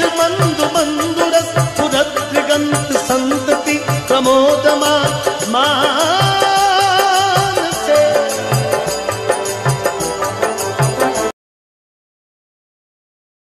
यश मंदुरस बंधु संतति प्रमोदमा।